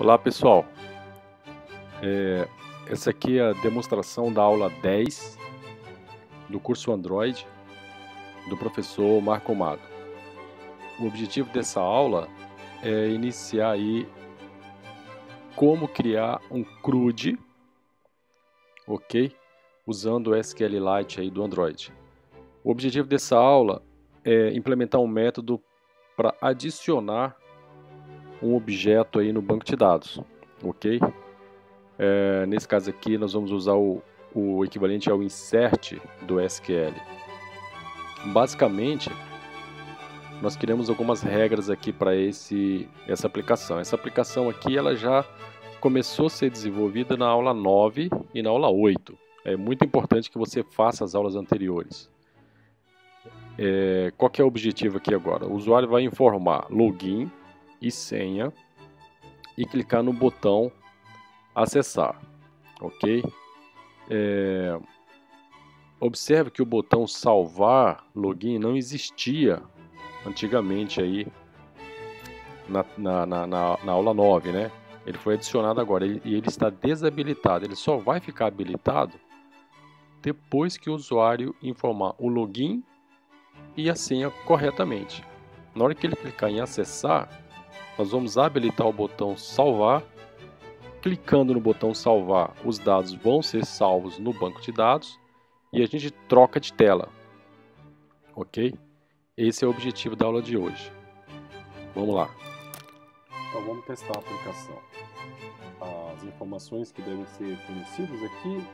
Olá pessoal, é, essa aqui é a demonstração da aula 10 do curso Android do professor Marco Mago. O objetivo dessa aula é iniciar aí como criar um CRUD, ok? Usando o SQLite aí do Android. O objetivo dessa aula é implementar um método para adicionar um objeto aí no banco de dados, ok? É, nesse caso aqui nós vamos usar o, o equivalente ao insert do SQL. Basicamente, nós queremos algumas regras aqui para esse essa aplicação. Essa aplicação aqui ela já começou a ser desenvolvida na aula 9 e na aula 8. É muito importante que você faça as aulas anteriores. É, qual é o objetivo aqui agora? O usuário vai informar login e senha e clicar no botão acessar, ok? É... Observe que o botão salvar login não existia antigamente aí na, na, na, na, aula 9, né? Ele foi adicionado agora e ele, ele está desabilitado. Ele só vai ficar habilitado depois que o usuário informar o login e a senha corretamente. Na hora que ele clicar em acessar, nós vamos habilitar o botão salvar. Clicando no botão salvar, os dados vão ser salvos no banco de dados e a gente troca de tela. Ok? Esse é o objetivo da aula de hoje. Vamos lá. Então vamos testar a aplicação. As informações que devem ser fornecidas aqui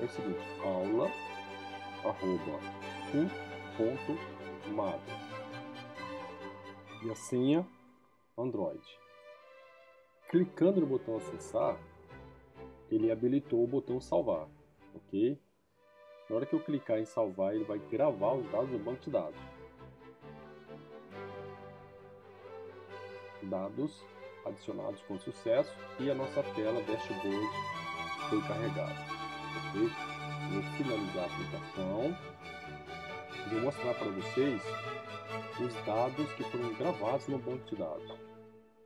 é o seguinte: aula e a senha Android. Clicando no botão acessar, ele habilitou o botão salvar, ok? Na hora que eu clicar em salvar, ele vai gravar os dados do banco de dados. Dados adicionados com sucesso e a nossa tela dashboard foi carregada, ok? Vou finalizar a aplicação vou mostrar para vocês os dados que foram gravados no banco de dados.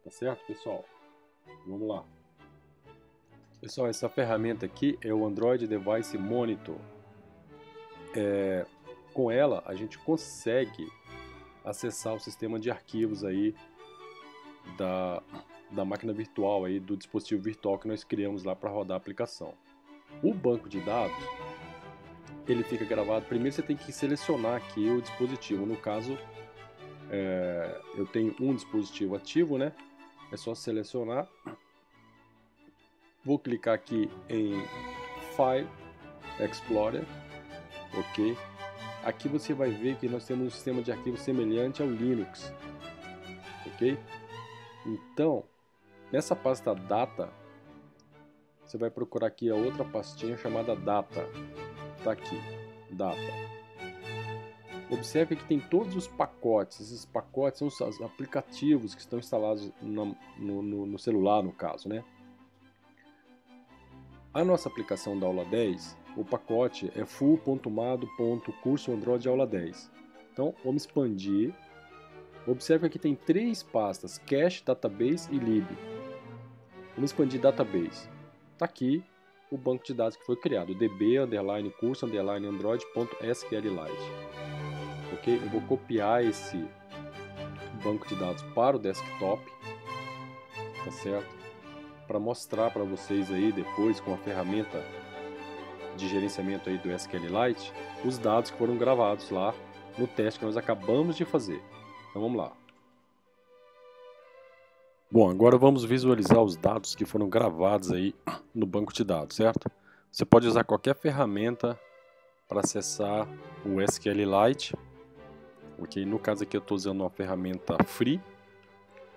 Tá certo, pessoal? Vamos lá. Pessoal, essa ferramenta aqui é o Android Device Monitor. É, com ela, a gente consegue acessar o sistema de arquivos aí da, da máquina virtual aí, do dispositivo virtual que nós criamos lá para rodar a aplicação. O banco de dados, ele fica gravado. Primeiro você tem que selecionar aqui o dispositivo. No caso, é, eu tenho um dispositivo ativo, né? É só selecionar. Vou clicar aqui em File Explorer, ok? Aqui você vai ver que nós temos um sistema de arquivo semelhante ao Linux, ok? Então, nessa pasta Data, você vai procurar aqui a outra pastinha chamada Data. Tá aqui, Data. Observe que tem todos os pacotes. Esses pacotes são os aplicativos que estão instalados no, no, no celular, no caso, né? A nossa aplicação da aula 10, o pacote é full.mado.curso Android aula 10. Então, vamos expandir. Observe que tem três pastas, Cache, Database e Lib. Vamos expandir Database. Está aqui o banco de dados que foi criado, db, ok? Eu vou copiar esse banco de dados para o desktop, tá certo? Para mostrar para vocês aí depois com a ferramenta de gerenciamento aí do SQLite os dados que foram gravados lá no teste que nós acabamos de fazer. Então vamos lá. Bom, agora vamos visualizar os dados que foram gravados aí no banco de dados, certo? Você pode usar qualquer ferramenta para acessar o SQLite ok? No caso aqui eu estou usando uma ferramenta free.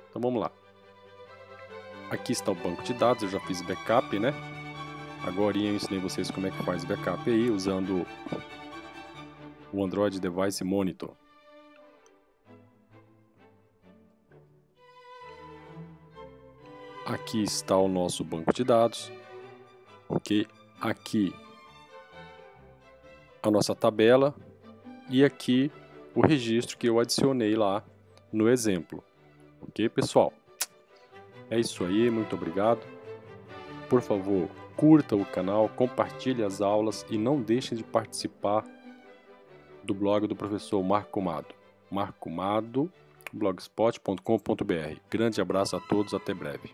Então vamos lá. Aqui está o banco de dados, eu já fiz backup, né? Agora eu ensinei vocês como é que faz backup aí, usando o Android Device Monitor. Aqui está o nosso banco de dados, ok? Aqui a nossa tabela e aqui o registro que eu adicionei lá no exemplo. Ok, pessoal? É isso aí, muito obrigado. Por favor, curta o canal, compartilhe as aulas e não deixem de participar do blog do professor Marco Mado. Marco Mado, blogspot.com.br. Grande abraço a todos, até breve.